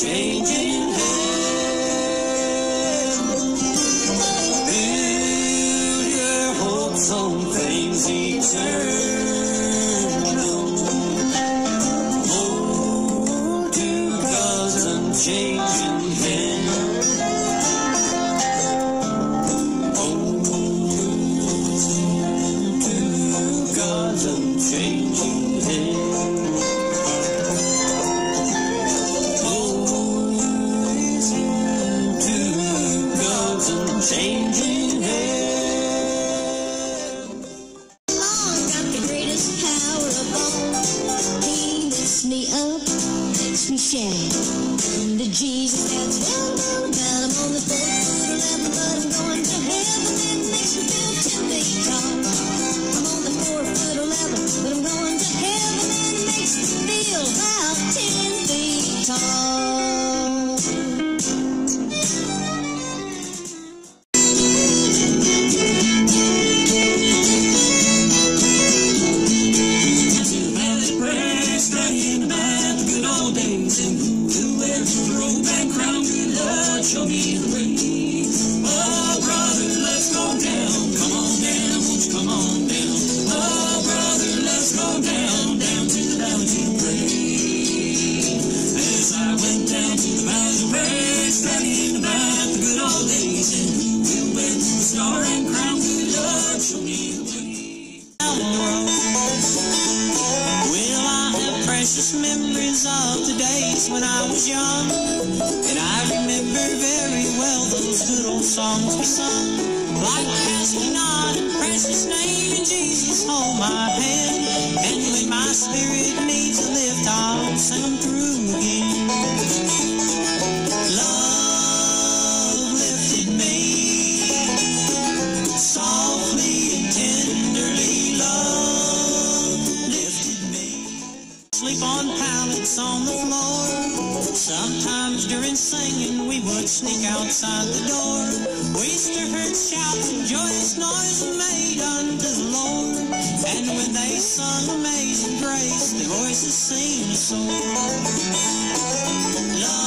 changing hands. Build your hopes on things eternal. God's unchanging hand. Long got the greatest power of all. He lifts me up, makes me shine. To Jesus, that's well known about him on the fourth foot eleven, but I'm going to heaven. The days and the throwback crown. Good Lord, show me the way. Oh, brother, let's go down. Come on down, won't you come on down? Oh, brother, let's go down, down to the valley to pray. As I went down to the valley to pray, studying about the good old days and who wears the and crown. Memories of the days when I was young. And I remember very well those good old songs we sung. Like asking not in precious name, and Jesus hold my hand. And when my spirit needs a lift, I'll sing through again. Sometimes during singing, we would sneak outside the door. We used to heard shouts and joyous noise made unto the Lord. And when they sung Amazing Grace, their voices seemed soar. Love